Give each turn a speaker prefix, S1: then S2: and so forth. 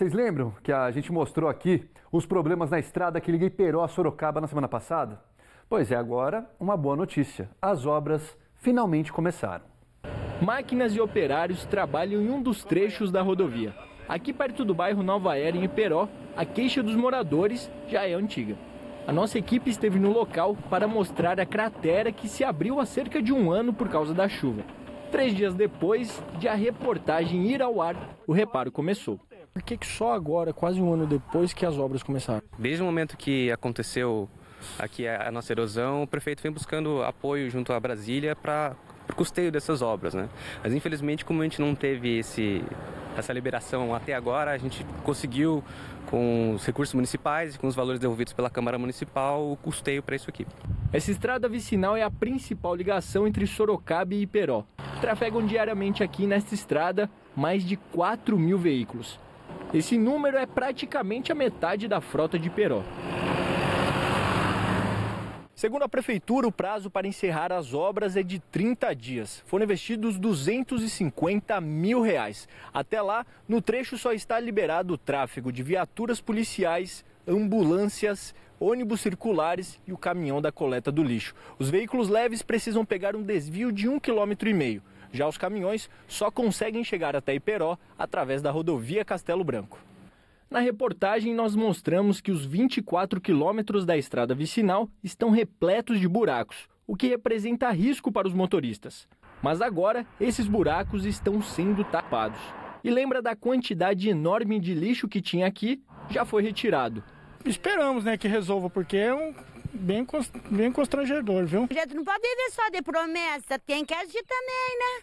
S1: vocês lembram que a gente mostrou aqui os problemas na estrada que liga Iperó a Sorocaba na semana passada? Pois é, agora uma boa notícia. As obras finalmente começaram.
S2: Máquinas e operários trabalham em um dos trechos da rodovia. Aqui perto do bairro Nova Era, em Iperó, a queixa dos moradores já é antiga. A nossa equipe esteve no local para mostrar a cratera que se abriu há cerca de um ano por causa da chuva. Três dias depois de a reportagem ir ao ar, o reparo começou. Por que, que só agora, quase um ano depois, que as obras começaram?
S3: Desde o momento que aconteceu aqui a nossa erosão, o prefeito vem buscando apoio junto à Brasília para o custeio dessas obras, né? Mas infelizmente, como a gente não teve esse, essa liberação até agora, a gente conseguiu, com os recursos municipais e com os valores devolvidos pela Câmara Municipal, o custeio para isso aqui.
S2: Essa estrada vicinal é a principal ligação entre Sorocaba e Iperó. Trafegam diariamente aqui nesta estrada mais de 4 mil veículos. Esse número é praticamente a metade da frota de Iperó. Segundo a prefeitura, o prazo para encerrar as obras é de 30 dias. Foram investidos 250 mil reais. Até lá, no trecho só está liberado o tráfego de viaturas policiais, ambulâncias, ônibus circulares e o caminhão da coleta do lixo. Os veículos leves precisam pegar um desvio de um quilômetro e meio. Já os caminhões só conseguem chegar até Iperó através da rodovia Castelo Branco. Na reportagem, nós mostramos que os 24 quilômetros da estrada vicinal estão repletos de buracos, o que representa risco para os motoristas. Mas agora, esses buracos estão sendo tapados. E lembra da quantidade enorme de lixo que tinha aqui? Já foi retirado.
S4: Esperamos, né, que resolva, porque é um bem, bem constrangedor, viu?
S5: A gente não pode viver só de promessa, tem que agir também, né?